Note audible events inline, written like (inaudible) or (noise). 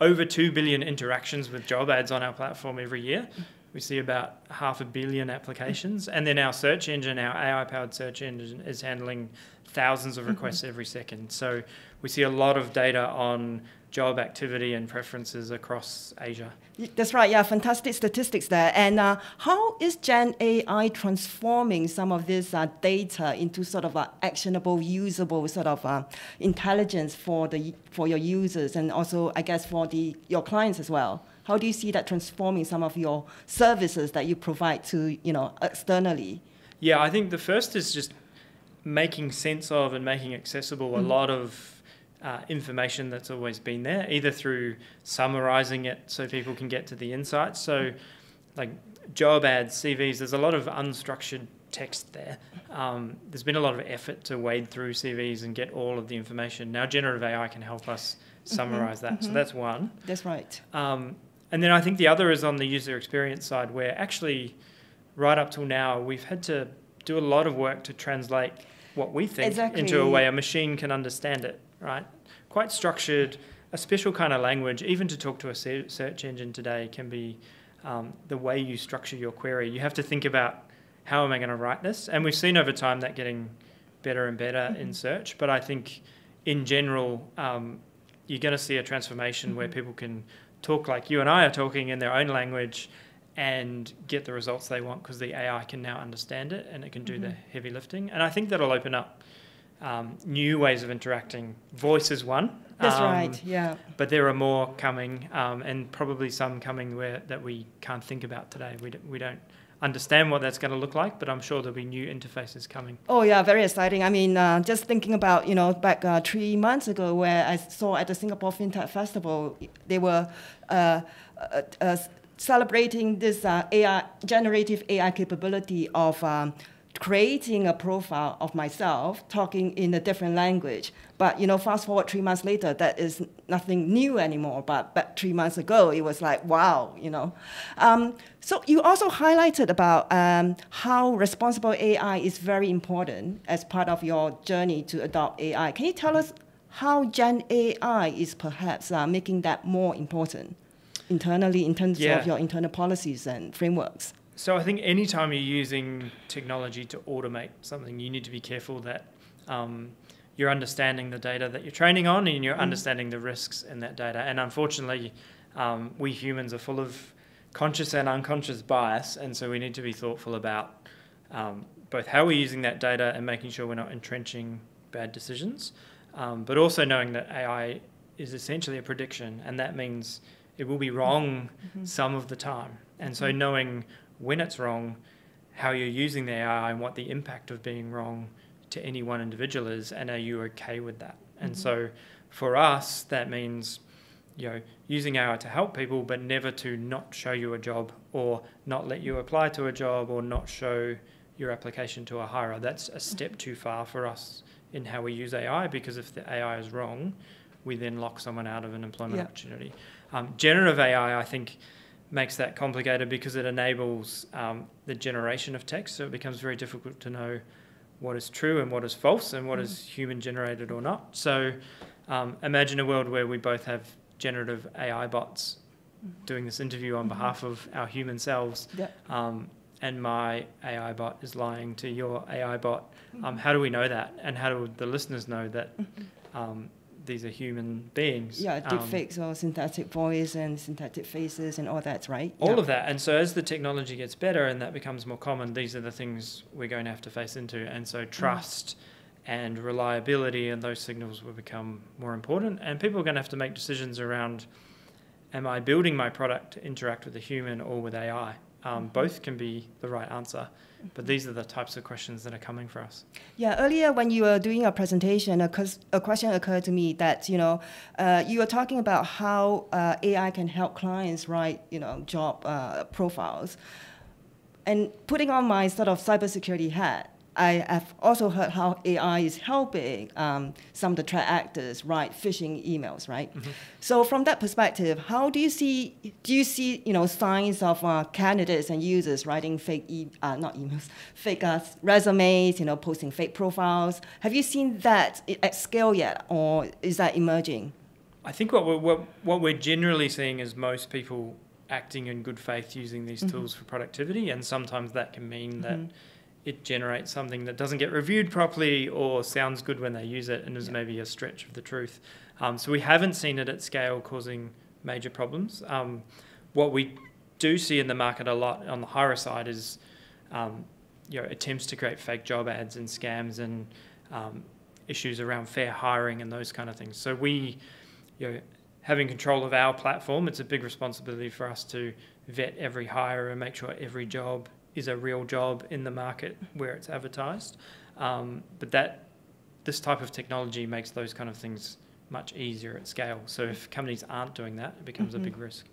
over 2 billion interactions with job ads on our platform every year. We see about half a billion applications. And then our search engine, our AI powered search engine, is handling thousands of requests mm-hmm. every second. So we see a lot of data on job activity and preferences across Asia. That's right. Yeah, fantastic statistics there. And uh, how is Gen AI transforming some of this uh, data into sort of uh, actionable, usable sort of uh, intelligence for the for your users and also, I guess, for the your clients as well? How do you see that transforming some of your services that you provide to you know externally? Yeah, I think the first is just making sense of and making accessible mm-hmm. a lot of uh, information that's always been there, either through summarizing it so people can get to the insights. So, like job ads, CVs, there's a lot of unstructured text there. Um, there's been a lot of effort to wade through CVs and get all of the information. Now, generative AI can help us mm-hmm, summarize mm-hmm, that. Mm-hmm. So, that's one. That's right. Um, and then I think the other is on the user experience side, where actually, right up till now, we've had to do a lot of work to translate what we think exactly. into a way a machine can understand it, right? Quite structured, a special kind of language, even to talk to a search engine today, can be um, the way you structure your query. You have to think about how am I going to write this? And we've seen over time that getting better and better mm-hmm. in search. But I think in general, um, you're going to see a transformation mm-hmm. where people can talk like you and I are talking in their own language and get the results they want because the AI can now understand it and it can do mm-hmm. the heavy lifting. And I think that'll open up um, new ways of interacting. Voice is one. That's um, right. Yeah. But there are more coming, um, and probably some coming where that we can't think about today. We don't, we don't understand what that's going to look like, but I'm sure there'll be new interfaces coming. Oh yeah, very exciting. I mean, uh, just thinking about you know back uh, three months ago, where I saw at the Singapore FinTech Festival, they were. Uh, uh, uh celebrating this uh, AI, generative AI capability of um, creating a profile of myself talking in a different language. But you know, fast forward three months later, that is nothing new anymore. But back three months ago, it was like wow, you know. Um, so you also highlighted about um, how responsible AI is very important as part of your journey to adopt AI. Can you tell us how Gen AI is perhaps uh, making that more important? Internally in terms yeah. of your internal policies and frameworks? So I think anytime you're using technology to automate something, you need to be careful that um, you're understanding the data that you're training on and you're mm. understanding the risks in that data. And unfortunately, um, we humans are full of conscious and unconscious bias, and so we need to be thoughtful about um, both how we're using that data and making sure we're not entrenching bad decisions, um, but also knowing that AI is essentially a prediction, and that means it will be wrong mm-hmm. some of the time. And so mm-hmm. knowing when it's wrong, how you're using the AI and what the impact of being wrong to any one individual is, and are you okay with that? And mm-hmm. so for us, that means you know using AI to help people, but never to not show you a job or not let you apply to a job or not show your application to a hirer. That's a step mm-hmm. too far for us in how we use AI because if the AI is wrong, we then lock someone out of an employment yeah. opportunity. Um, generative AI, I think, makes that complicated because it enables um, the generation of text, so it becomes very difficult to know what is true and what is false and what mm. is human generated or not. So um, imagine a world where we both have generative AI bots doing this interview on mm-hmm. behalf of our human selves. Yep. Um, and my AI bot is lying to your AI bot. Mm-hmm. Um, how do we know that? And how do the listeners know that mm-hmm. um, these are human beings. Yeah, deepfakes um, or synthetic voice and synthetic faces and all that, right? All yeah. of that. And so as the technology gets better and that becomes more common, these are the things we're going to have to face into. And so mm. trust mm. and reliability and those signals will become more important. And people are going to have to make decisions around am I building my product to interact with a human or with AI? Um, mm-hmm. both can be the right answer. But these are the types of questions that are coming for us. Yeah, earlier when you were doing a presentation, a, a question occurred to me that you know uh, you were talking about how uh, AI can help clients write you know job uh, profiles, and putting on my sort of cybersecurity hat. I have also heard how AI is helping um, some of the threat actors write phishing emails, right? Mm-hmm. So from that perspective, how do you see do you see you know signs of uh, candidates and users writing fake e- uh, not emails, (laughs) fake uh, resumes, you know, posting fake profiles? Have you seen that at scale yet, or is that emerging? I think what we're, what, what we're generally seeing is most people acting in good faith using these Mm-hmm. tools for productivity, and sometimes that can mean that Mhm. It generates something that doesn't get reviewed properly or sounds good when they use it and is Yeah. maybe a stretch of the truth. Um, so we haven't seen it at scale causing major problems. Um, what we do see in the market a lot on the higher side is um, you know attempts to create fake job ads and scams and um, issues around fair hiring and those kind of things. So we, you know, having control of our platform, it's a big responsibility for us to vet every hire and make sure every job is a real job in the market where it's advertised. Um, but that this type of technology makes those kind of things much easier at scale. So if companies aren't doing that, it becomes Mhm. a big risk.